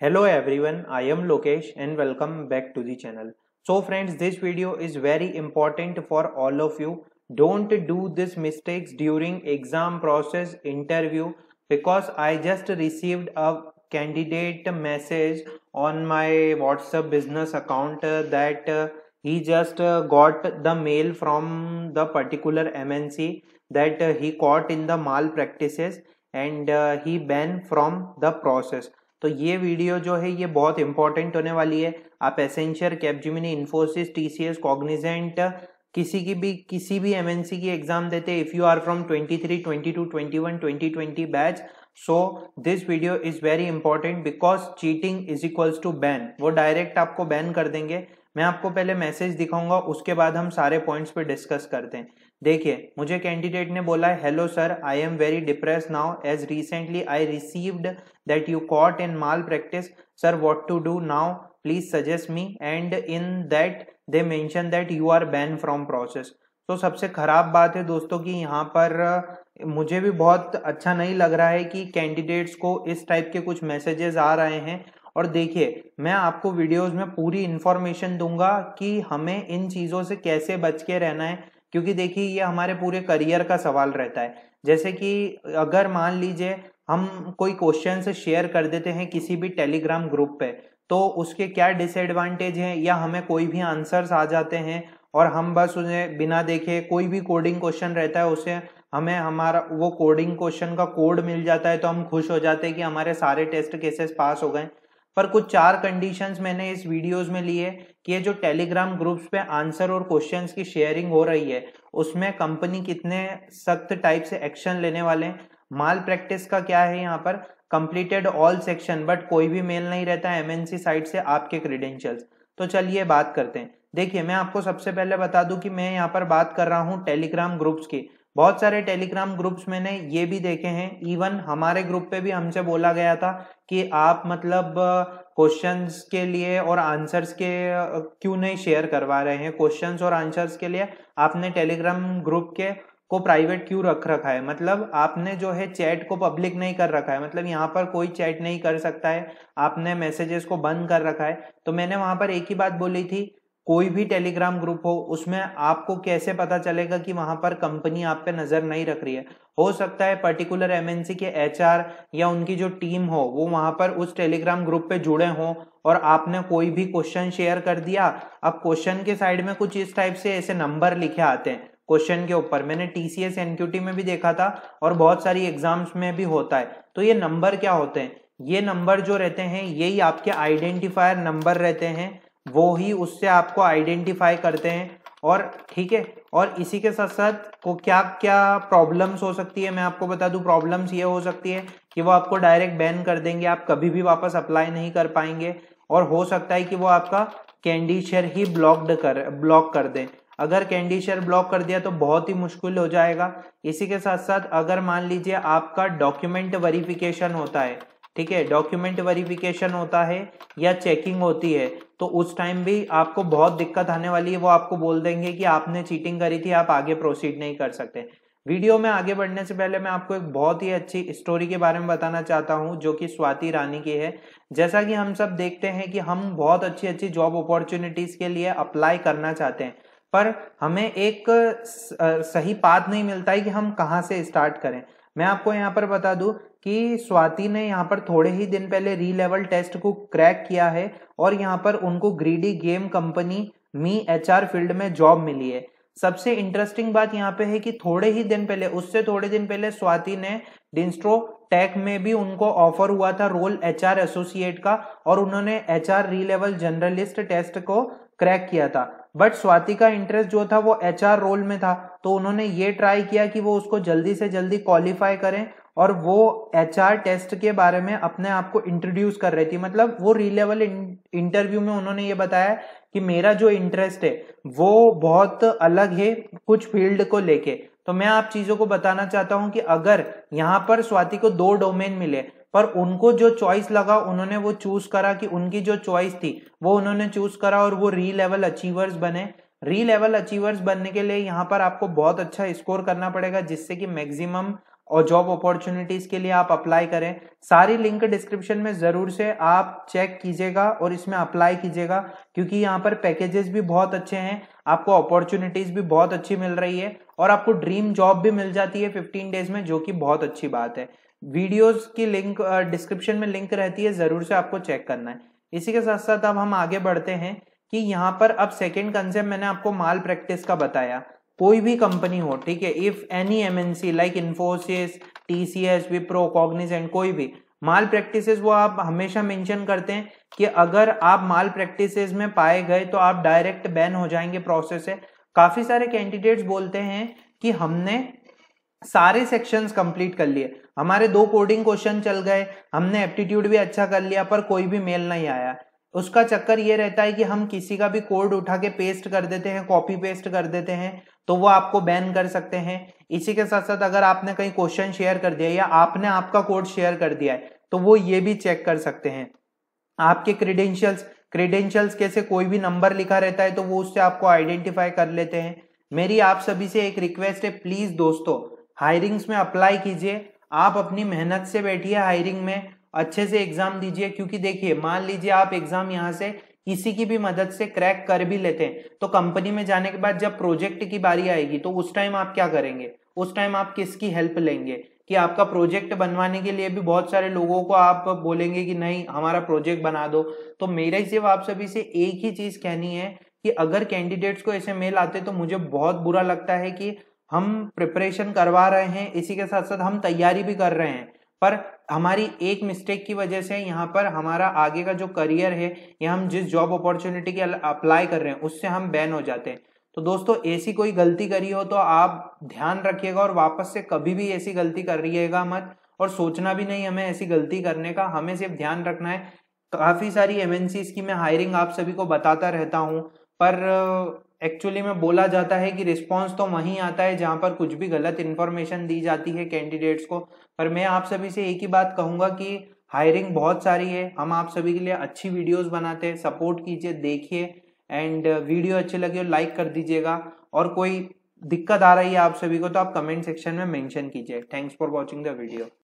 Hello everyone, I am Lokesh and welcome back to the channel. So friends, this video is very important for all of you. Don't do this mistakes during exam process interview because I just received a candidate message on my WhatsApp business account that uh, he just uh, got the mail from the particular MNC that uh, he caught in the malpractices and he banned from the process. तो ये video जो है ये बहुत important होने वाली है। आप Accenture Capgemini Infosys TCS Cognizant किसी की भी किसी भी एमएनसी की एग्ज़ाम देते if you are from 23, 22, 21, 2020 batch so this video is very important because cheating is equals to ban वो डायरेक्ट आपको बैन कर देंगे। मैं आपको पहले मैसेज दिखाऊँगा, उसके बाद हम सारे पॉइंट्स पे डिस्कस करते हैं। देखिए, मुझे कैंडिडेट ने बोला है hello sir I am very depress now as recently I received that you caught in malpractice sir what to do now please suggest me and in that they mention that you are ban from process तो सबसे खराब बात है दोस्तों कि यहाँ पर मुझे भी बहुत अच्छा नहीं लग रहा है कि कैंडिडेट्स को इस टाइप के कुछ मैसेजेस आ रहे हैं। और देखिए, मैं आपको वीडियोस में पूरी इन्फॉर्मेशन दूँगा कि हमें इन चीज़ों से कैसे बच के रहना है, क्योंकि देखिए, ये हमारे पूरे करियर का सवाल रहता है। जैसे कि अगर मान लीजिए, हम कोई क्वेश्चन शेयर कर देते हैं किसी भी टेलीग्राम ग्रुप पे तो उसके क्या डिसएडवांटेज हैं या हमें कोई भी आंसर्स आ जाते हैं और हम बस उन्हें बिना देखे कोई भी कोडिंग क्वेश्चन रहता है, उसे हमें हमारा वो कोडिंग क्वेश्चन का कोड मिल जाता है तो हम खुश हो जाते हैं कि हमारे सारे टेस्ट केसेस पास हो गए। पर कुछ चार कंडीशंस मैंने इस वीडियोस में लिए कि ये जो टेलीग्राम ग्रुप्स पे आंसर और क्वेश्चंस की शेयरिंग हो रही है, उसमें कंपनी कितने सख्त टाइप से एक्शन लेने वाले हैं। माल प्रैक्टिस का क्या है यहाँ पर? कंप्लीटेड ऑल सेक्शन बट कोई भी मेल नहीं रहता है एमएनसी साइट से आपके क्रीडेंशियल्स तो चलिए बात करते हैं। देखिए, मैं आपको सबसे पहले बता दूँ कि मैं यहाँ पर बात कर रहा हूँ टेलीग्राम ग्रुप्स की। बहुत सारे टेलीग्राम ग्रुप्स मैंने ये भी देखे हैं। इवन हमारे ग्रुप पे भी हमसे बोला गया था कि आप मतलब क्वेश्चंस के लिए और आंसर्स के क्यों नहीं शेयर करवा रहे हैं? क्वेश्चंस और आंसर्स के लिए आपने टेलीग्राम ग्रुप के को प्राइवेट क्यों रख रखा है? मतलब आपने जो है चैट को पब्लिक नहीं कर रखा है। मतलब यहाँ पर कोई चैट नहीं कर सकता है। आपने मैसेजेस को बंद कर रखा है। तो मैंने वहाँ पर एक ही बात बोली थी कोई भी टेलीग्राम ग्रुप हो, उसमें आपको कैसे पता चलेगा कि वहाँ पर कंपनी आप पे नज़र नहीं रख रही है? हो सकता है पर्टिकुलर एमएनसी के एचआर या उनकी जो टीम हो, वो वहाँ पर उस टेलीग्राम ग्रुप पे जुड़े हों और आपने कोई भी क्वेश्चन शेयर कर दिया। अब क्वेश्चन के साइड में कुछ इस टाइप से ऐसे नंबर लिखे आते हैं। क्वेश्चन के ऊपर मैंने टीसीएस एनक्यूटी में भी देखा था और बहुत सारी एग्ज़ाम्स में भी होता है। तो ये नंबर क्या होते हैं? ये नंबर जो रहते हैं, यही आपके आइडेंटिफायर नंबर रहते हैं। वो ही उससे आपको आइडेंटिफाई करते हैं। और ठीक है, और इसी के साथ साथ को क्या क्या प्रॉब्लम्स हो सकती है, मैं आपको बता दूँ प्रॉब्लम्स ये हो सकती है कि वो आपको डायरेक्ट बैन कर देंगे, आप कभी भी वापस अप्लाई नहीं कर पाएँगे। और हो सकता है कि वो आपका कैंडिशर ही ब्लॉक्ड कर ब्लॉक कर दें। अगर कैंडिशर ब्लॉक कर दिया तो बहुत ही मुश्किल हो जाएगा। इसी के साथ साथ अगर मान लीजिए आपका डॉक्यूमेंट वेरिफिकेशन होता है ठीक है डॉक्यूमेंट वेरिफिकेशन होता है या चेकिंग होती है तो उस टाइम भी आपको बहुत दिक्कत आने वाली है, वो आपको बोल देंगे कि आपने चीटिंग करी थी, आप आगे प्रोसीड नहीं कर सकते। वीडियो में आगे बढ़ने से पहले मैं आपको एक बहुत ही अच्छी स्टोरी के बारे में बताना चाहता हूँ, जो कि स्वाति रानी की है। जैसा कि हम सब देखते हैं कि हम बहुत अच्छी अच्छी जॉब अपॉर्चुनिटीज़ के लिए अप्लाई करना चाहते हैं, पर हमें एक सही पाथ नहीं मिलता है कि हम कहाँ से स्टार्ट करें। मैं आपको यहाँ पर बता दूँ कि स्वाति ने यहाँ पर थोड़े ही दिन पहले री लेवल टेस्ट को क्रैक किया है और यहाँ पर उनको ग्रीडी गेम कंपनी मी एचआर फ़ील्ड में जॉब मिली है। सबसे इंटरेस्टिंग बात यहाँ पे है कि थोड़े ही दिन पहले, उससे थोड़े दिन पहले स्वाति ने डिस्ट्रो टेक में भी उनको ऑफ़र हुआ था रोल एचआर एसोसिएट का और उन्होंने एचआर री लेवल जर्नलिस्ट टेस्ट को क्रैक किया था। बट स्वाति का इंटरेस्ट जो था वो एचआर रोल में था तो उन्होंने ये ट्राई किया कि वो उसको जल्दी से जल्दी क्वालिफाई करें और वो एचआर टेस्ट के बारे में अपने आप को इंट्रोड्यूस कर रही थी। मतलब वो री लेवल इंटरव्यू में उन्होंने ये बताया कि मेरा जो इंटरेस्ट है, वो बहुत अलग है कुछ फ़ील्ड को लेके। तो मैं आप चीज़ों को बताना चाहता हूँ कि अगर यहाँ पर स्वाति को दो डोमेन मिले पर उनको जो चॉइस लगा, उन्होंने वो चूज़ करा कि उनकी जो चॉइस थी, वो उन्होंने चूज़ करा और वो री लेवल अचीवर्स बने। री लेवल अचीवर्स बनने के लिए यहाँ पर आपको बहुत अच्छा स्कोर करना पड़ेगा, जिससे कि मैक्सिमम और जॉब अपॉर्चुनिटीज़ के लिए आप अप्लाई करें। सारी लिंक डिस्क्रिप्शन में ज़रूर से आप चेक कीजिएगा और इसमें अप्लाई कीजिएगा, क्योंकि यहाँ पर पैकेजेस भी बहुत अच्छे हैं, आपको अपॉर्चुनिटीज़ भी बहुत अच्छी मिल रही है और आपको ड्रीम जॉब भी मिल जाती है फिफ्टीन डेज़ में, जो कि बहुत अच्छी बात है। वीडियोज़ की लिंक डिस्क्रिप्शन में लिंक रहती है, ज़रूर से आपको चेक करना है। इसी के साथ साथ अब हम आगे बढ़ते हैं कि यहाँ पर अब सेकेंड कंसेप्ट मैंने आपको माल प्रैक्टिस का बताया। कोई भी कंपनी हो, ठीक है if any MNC like Infosys TCS Wipro Cognizant कोई भी, माल प्रैक्टिसेस वो आप हमेशा मेंशन करते हैं कि अगर आप माल प्रैक्टिसेस में पाए गए तो आप डायरेक्ट बैन हो जाएँगे प्रोसेस से। काफ़ी सारे कैंडिडेट्स बोलते हैं कि हमने सारे सेक्शंस कंप्लीट कर लिए। हमारे दो कोडिंग क्वेश्चन चल गए, हमने एप्टीट्यूड भी अच्छा कर लिया, पर कोई भी मेल नहीं आया। उसका चक्कर ये रहता है कि हम किसी का भी कोड उठा के पेस्ट कर देते हैं कॉपी पेस्ट कर देते हैं तो वो आपको बैन कर सकते हैं। इसी के साथ साथ अगर आपने कहीं क्वेश्चन शेयर कर दिया या आपने आपका कोड शेयर कर दिया है तो वो ये भी चेक कर सकते हैं। आपके क्रीडेंशियल्स क्रीडेंशियल्स कैसे कोई भी नंबर लिखा रहता है तो वो उससे आपको आइडेंटिफाई कर लेते हैं। मेरी आप सभी से एक रिक्वेस्ट है प्लीज़ दोस्तों हायरिंग्स में अप्लाई कीजिए। आप अपनी मेहनत से बैठिए हायरिंग में। अच्छे से एग्ज़ाम दीजिए, क्योंकि देखिए, मान लीजिए आप एग्ज़ाम यहाँ से किसी की भी मदद से क्रैक कर भी लेते हैं तो कंपनी में जाने के बाद जब प्रोजेक्ट की बारी आएगी तो उस टाइम आप क्या करेंगे? उस टाइम आप किसकी हेल्प लेंगे? कि आपका प्रोजेक्ट बनवाने के लिए भी बहुत सारे लोगों को आप बोलेंगे कि नहीं, हमारा प्रोजेक्ट बना दो। तो मेरा सिर्फ़ आप सभी से एक ही चीज़ कहनी है कि अगर कैंडिडेट्स को ऐसे मेल आते तो मुझे बहुत बुरा लगता है कि हम प्रिपरेशन करवा रहे हैं, इसी के साथ साथ हम तैयारी भी कर रहे हैं। पर हमारी एक मिस्टेक की वजह से यहाँ पर हमारा आगे का जो करियर है, या हम जिस जॉब अपॉर्चुनिटी के अप्लाई कर रहे हैं, उससे हम बैन हो जाते हैं। तो दोस्तों, ऐसी कोई गलती करी हो तो आप ध्यान रखिएगा और वापस से कभी भी ऐसी गलती कर रहिएगा मत, और सोचना भी नहीं हमें ऐसी गलती करने का। हमें सिर्फ़ ध्यान रखना है। काफ़ी सारी एमएनसी की मैं हायरिंग आप सभी को बताता रहता हूँ। पर एक्चुअली में बोला जाता है कि रिस्पांस तो वहीं आता है जहाँ पर कुछ भी गलत इन्फॉर्मेशन दी जाती है कैंडिडेट्स को। पर मैं आप सभी से एक ही बात कहूँगा कि हायरिंग बहुत सारी है। हम आप सभी के लिए अच्छी वीडियोस बनाते हैं सपोर्ट कीजिए, देखिए एंड वीडियो अच्छी लगी हो लाइक कर दीजिएगा। और कोई दिक्कत आ रही है आप सभी को तो आप कमेंट सेक्शन में मेंशन कीजिए। Thanks for watching the video